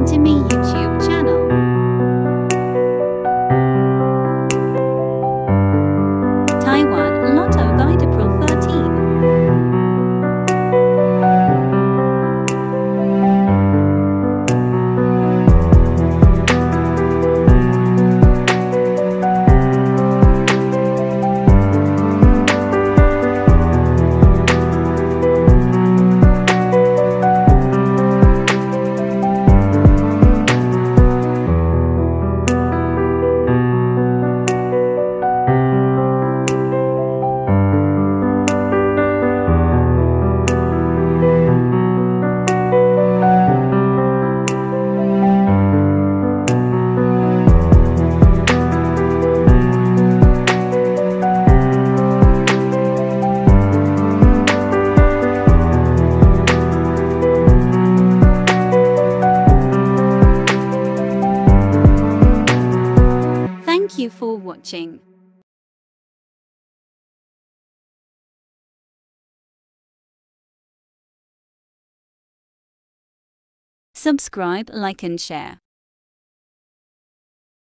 Welcome to me YouTube channel. Taiwan Thank you for watching. Subscribe, like and share.